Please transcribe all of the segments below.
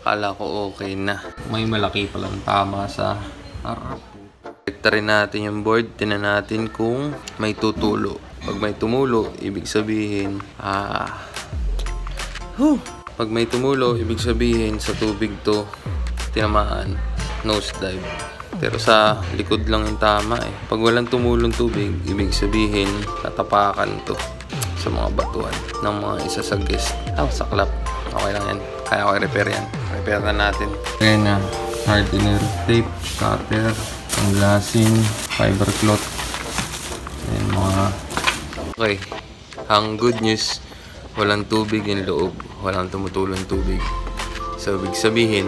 Kala ko okay na. May malaki palang tama sa harap. Rin natin yung board. Tinan natin kung may tutulo. Pag may tumulo, ibig sabihin, ah... Huh. Pag may tumulo, ibig sabihin sa tubig to, tinamaan, nose dive. Pero sa likod lang yung tama eh. Pag walang tumulong tubig, ibig sabihin, tatapakan to sa mga batuan ng mga isa sa guest. Ah, saklap. Okay lang yan. Kaya ko i-repair yan. Repair na natin. Ayan na. Hardener tape, cutter, ang glassing, fiber cloth. Ayan mga... Okay. Ang good news, walang tubig yung loob. Walang tumutulong tubig. So, ibig sabihin,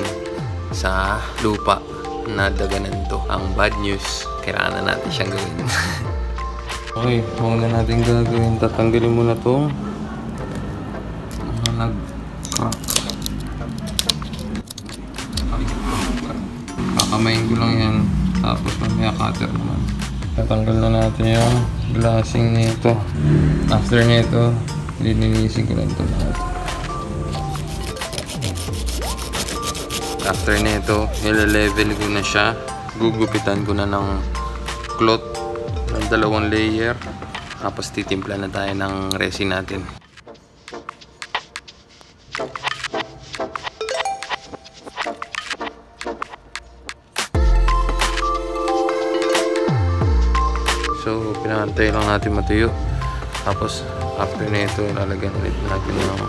sa lupa, nadaganan to. Ang bad news, kailangan na natin siyang gawin. okay, muna natin gagawin. Tatanggalin muna tong mga nag-crack. Kakamayin ko lang yan. Tapos mamaya cutter naman. Tatanggal na natin yung glassing nito. After nito, lilinisin ko lang ito lahat. After nito, nilelevel ko na siya. Gugupitan ko na ng cloth ng dalawang layer. Tapos titimpla na tayo ng resin natin. So, pinahantay lang natin matuyo. Tapos, after na ito, ilalagyan ulit natin ng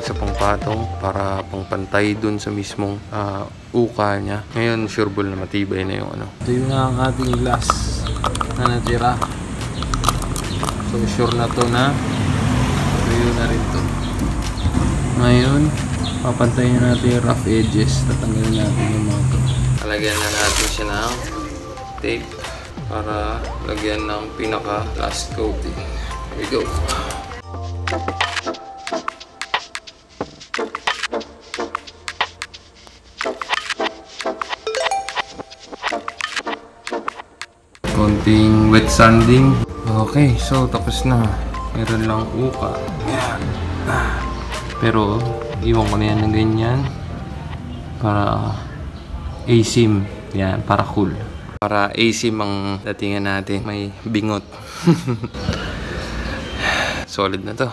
isa pang patong para pangpantay dun sa mismong ah, uka niya. Ngayon, sure ball na matibay na yung ano. Ito yung nga ang ating glass na natira. So, sure na to na tuyo na rin to. Ngayon, papantayin na natin yung rough edges. Tatanggalin natin yung mga to. Talagyan na natin siya ng tape para lagyan ng pinaka last coating. Here we go. Konting wet sanding. Okay, so tapos na. Meron lang uka. Ayan. Ah. Pero, iwan ko na yan ng ganyan. Para ASIM. Yan, para cool. Para ASIM ang datingan natin. May bingot. Solid na to.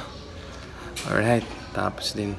Alright, tapos din.